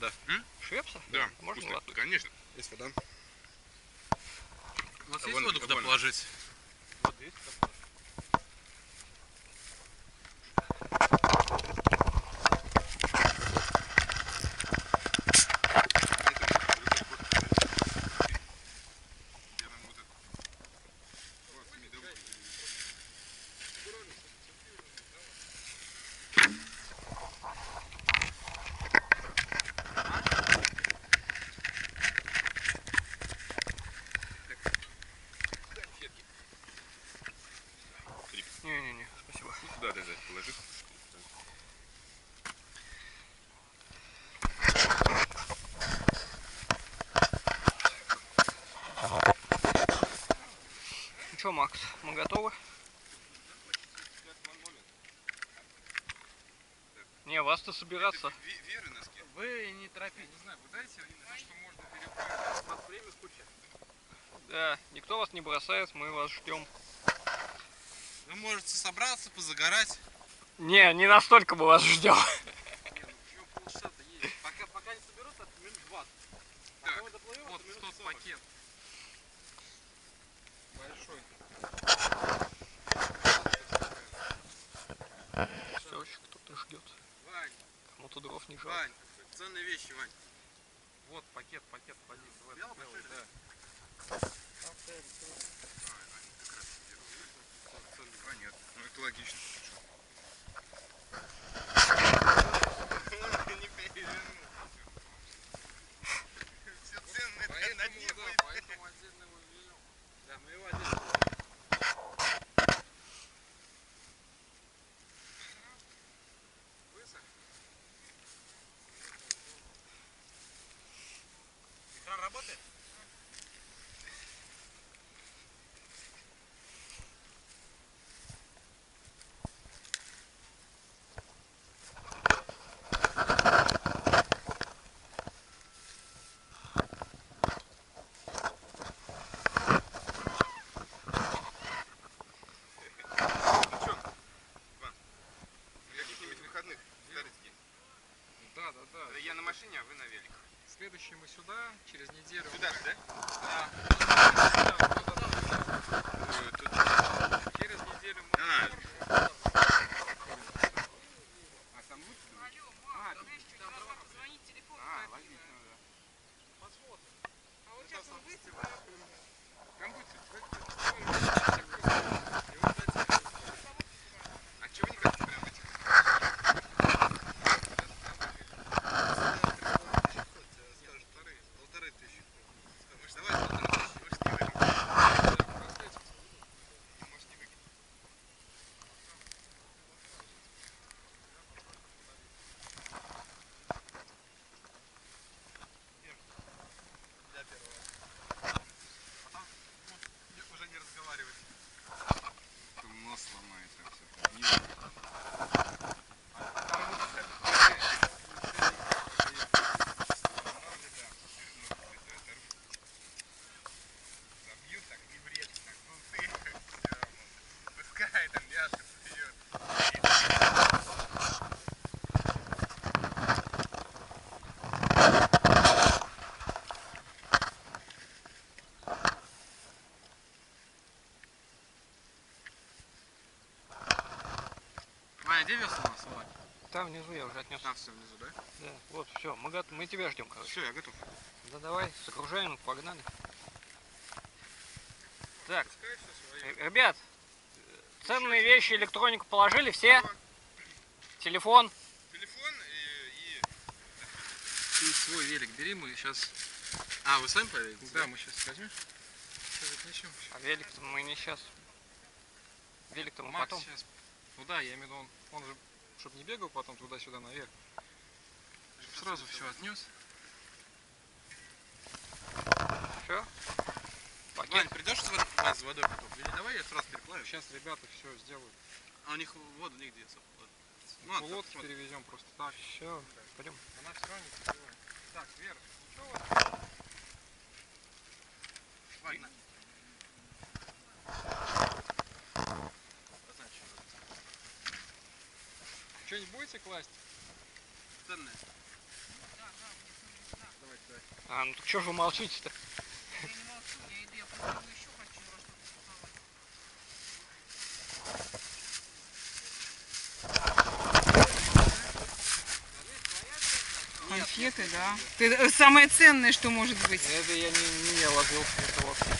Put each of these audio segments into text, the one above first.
вода. М? Швепса? Да, да. можно вкусная, вода? конечно. Есть вода. У вас а есть вон, воду куда вон. положить? Вода есть куда положить. Готовы? Не, вас-то собираться. Вы не торопитесь. Не знаю, вы дайте то, что можно переправить. У вас время куча. Да, никто вас не бросает, мы вас ждем. Вы можете собраться, позагорать. Не, не настолько мы вас ждем. Пока, пока не соберутся, минут 20. Пока мы доплывем, вот тот минут 40. пакет. Не жалко. Вань, ценные вещи, Вань. Вот пакет, пакет, поди. в этот белый, да. А, нет. Ну, это логично. Не перевернул. Все ценные на Поэтому, дне да, будет. поэтому отдельно его ввезем. Да, мы его отдельно. Высох? Экран работает? Ну чё, Иван, каких-нибудь выходных старицких? Да, да, да. Я на машине, а вы на велик. Следующий мы сюда, через неделю. Сюда, да? Да. Э, Тут Через неделю мы... А. А там лучше? Алло, А, мам, тут- знаешь, что тебе надо позвонить, телефон А, кстати, логично, да. Посмотрим. А вот сейчас он выйдет, Там будет А чего вы не хотите прям этих? Полторы тысячи. Может, давай полторы тысячи, может, не выгодно. Может, не выгодно. Для первого. Потом ну, уже не разговаривать. Нос сломается все. Забьют так, не врежь, как болты. Всё, Пускай там мясо плюет. Ваня, где весла у нас, Ваня? Там внизу я уже отнес. Там все внизу, да? Да, вот, все, мы, гот- мы тебя ждем, короче. Все, я готов. Да давай, загружаем, погнали. Так, э, ребят, ценные вещи, электронику положили все? Телефон? Телефон и... и... Ты свой велик бери, мы сейчас... А, вы сами поедете? Да, мы сейчас возьмем. Сейчас отнесем. А велик-то мы не сейчас. Велик-то мы Макс потом. сейчас... Ну да, я имею в виду, он, он же, чтобы не бегал потом туда-сюда наверх. Чтоб сразу все отнес. Все? Пакет. Вань, придешь с, вод... Вань, с водой потом? Или давай я сразу переплавлю? Сейчас ребята все сделают. А у них воду нигде. Ну, ладно, лодки посмотрим. перевезем просто так. Все, пойдем. Она все равно не. Так, Вера, ничего у Что-нибудь будете класть? Ценное. Да, да, да. А, ну так что же вы молчите-то? Конфеты, да. Ты, э, самое ценное, что может быть. Это я не, не ловил цветов.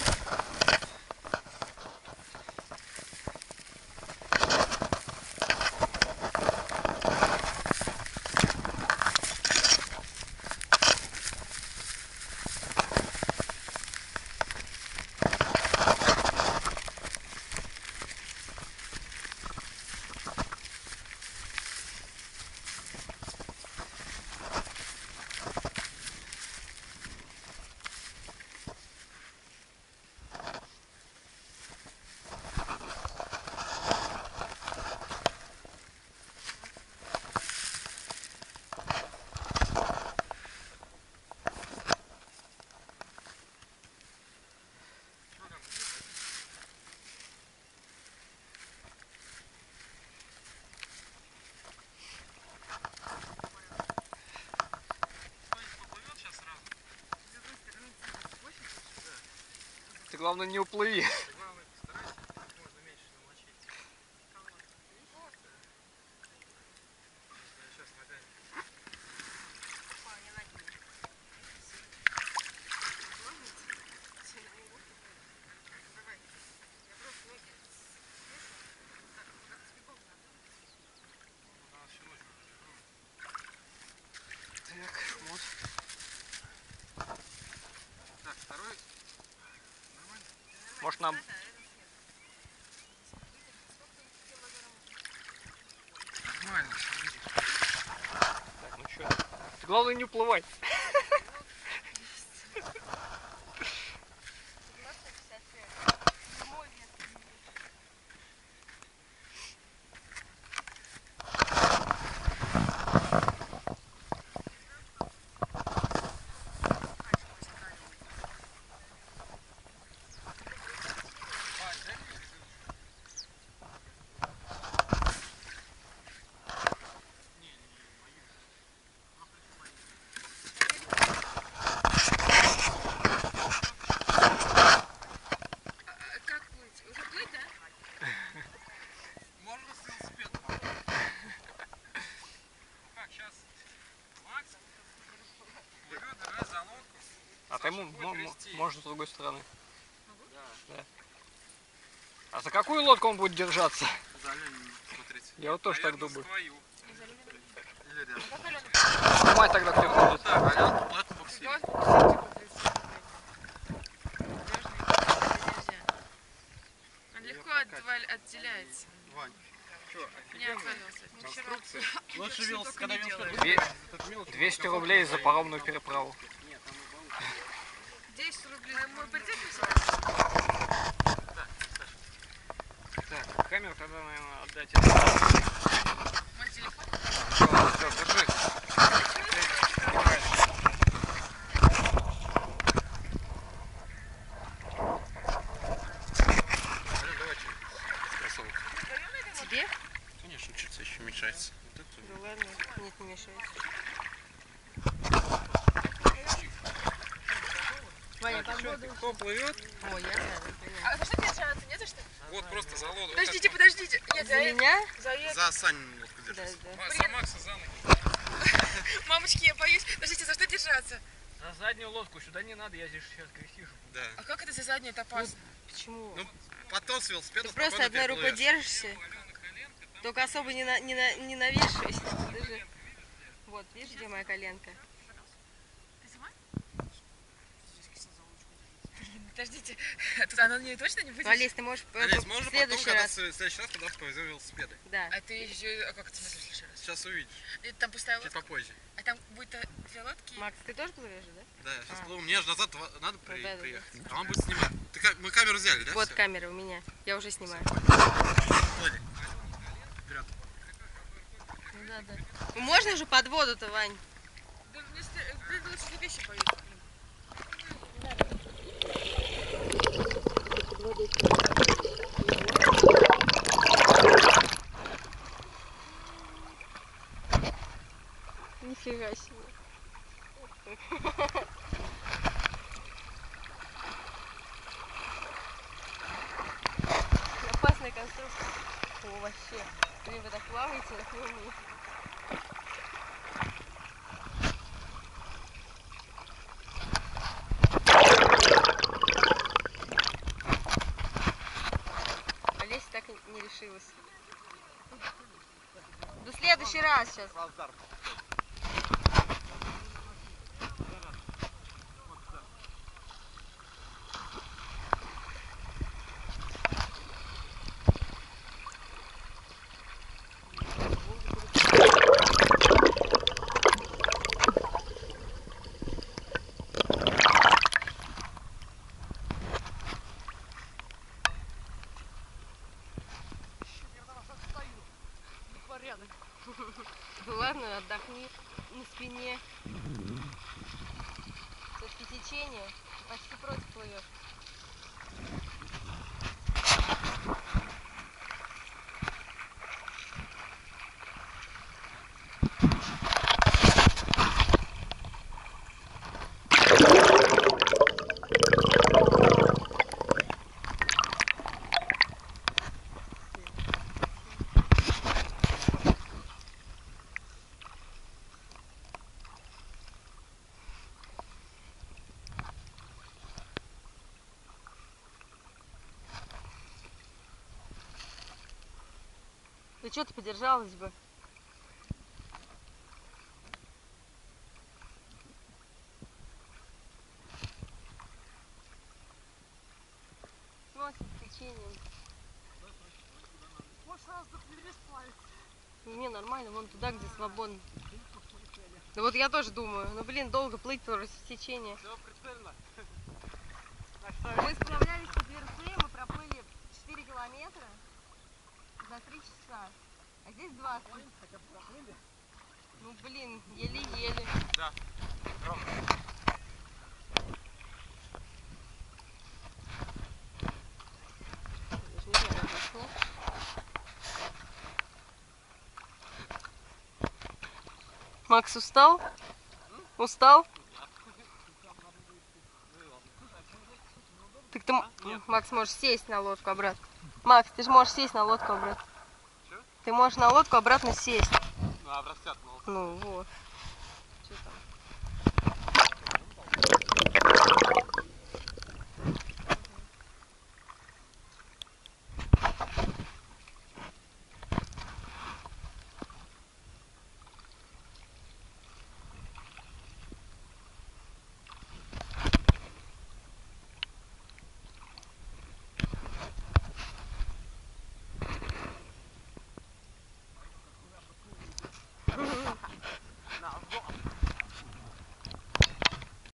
Главное не уплыви. Главное, постарайся как можно меньше намочить. Сейчас ногами. Надо всю ночь уже. Так, шмот. Так, второй. Может нам... Нормально. Так, ну что? Главное не уплывать. Как плыть? Уже плыть, да? Можно с велосипедом. Как, сейчас Макс плывет, давай за лодку. А ты ему мо- мо- можно с другой стороны. Да. А за какую лодку он будет держаться? За смотрите. Я вот тоже так Наверно, думаю. с твою. Или рядом. Снимай тогда кто ходит. Так, а рядом. Он легко отделяется. Вань. Лучше велосипед Две- этот мелкий. 200 рублей за паромную переправу. 10 рублей. Мы потерпимся? Так, камеру тогда, наверное, отдать. Мой телефон. Все, держи. Что кроссовок. Тебе? Конечно, чуть еще мешается. Вот это Да ладно, нет, не мешает. Ваня, погоду. Кто плывет? О, я. А за что держаться? Не за что? Вот просто за лодку. Подождите, подождите. Нет, За меня? За это. За Санину лодку держись. да. За Макса за ноги. Мамочки, я боюсь. Подождите, за что держаться? За заднюю лодку сюда не надо, я здесь сейчас крестишу. Да. А как это за заднюю? Это опасно. Почему? Ну, потом с велосипеда Ты просто одной рукой держишься, только особо не, на, не, на, не навешивайся. Вот, видишь, где моя коленка? Подождите, тут оно не точно не будет? Олесь, ты можешь э, Олесь, можно потом, следующий когда раз. в следующий раз, когда повезем велосипеды. Да. А ты еще... А как это в следующий раз? Сейчас увидишь. Это там пустая Чуть лодка? попозже. А там будет э, две лодки? Макс, ты тоже плывешь, да? Да, сейчас А. плыву. Мне же назад надо при- да, да, да. приехать. А он будет снимать. Ты мы камеру взяли, да? вот всё? камера у меня. Я уже снимаю. Плыли. Ну да, да. Можно же под воду-то, Вань? Да мне ст- блин, лучше за вещи боюсь. Нифига себе. Опасная конструкция. О, вообще. Вы так плаваете, я не умею. не решилась. До следующий раз сейчас. Ну ладно, отдохни на спине. Все-таки течение почти против плывет. Да что ты подержалась бы? Сносит течением. Не, нормально, вон туда, где свободно. Да вот я тоже думаю, ну блин, долго плыть против течения. Мы справлялись по Тверцы, мы проплыли 4 километра за 3 часа. А здесь 20. Ну блин, еле-еле. Да. Зашло. Макс устал? Устал? Так ты, Макс, можешь сесть на лодку обратно. Макс, ты же можешь сесть на лодку обратно. Ты можешь на лодку обратно сесть. Ну, а в раскат, ну. Вот.